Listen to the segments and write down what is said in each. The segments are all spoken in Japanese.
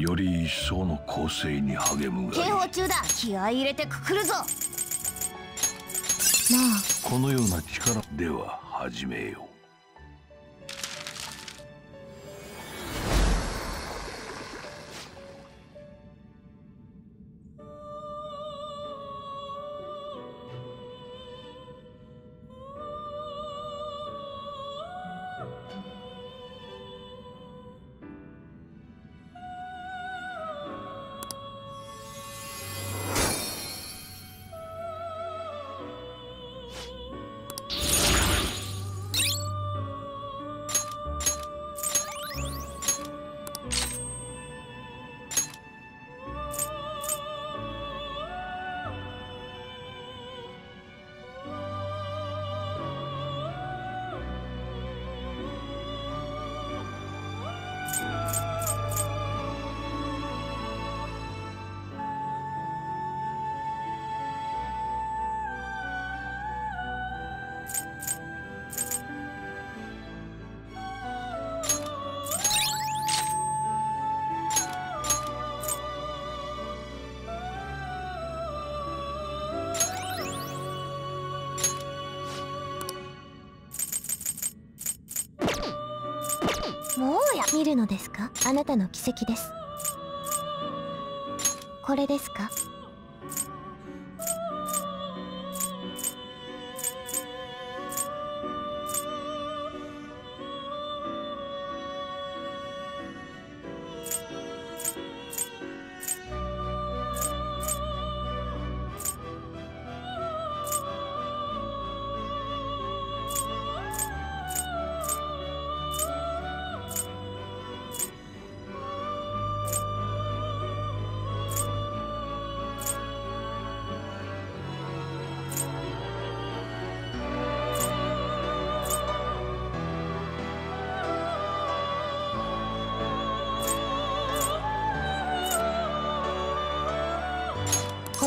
より一層の構成に励むが警報中だ。気合い入れてくくるぞ。まあこのような力では始めよう Yeah. 見るのですか？あなたの奇跡です。これですか？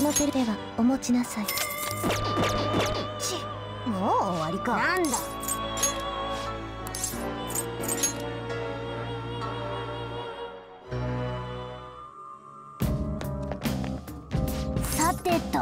このではお持ちなさい。ちもう終わりか。なんだ。さてと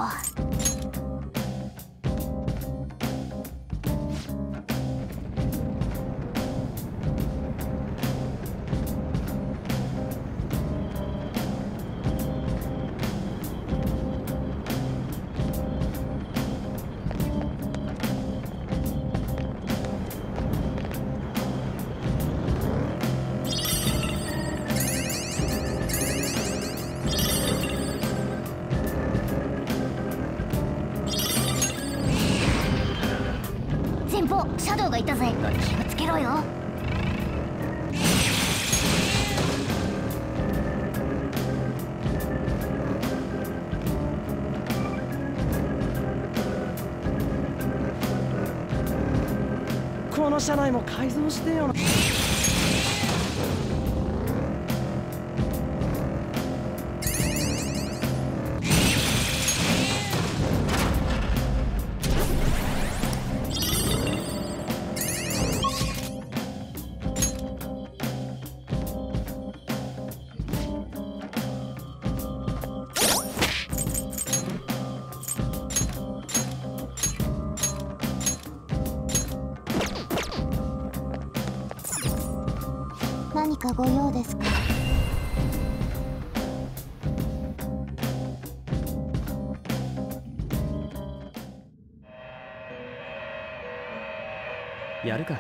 シャドウがいたぜ。気をつけろよ。この車内も改造してよ。なかご用ですか？やるか。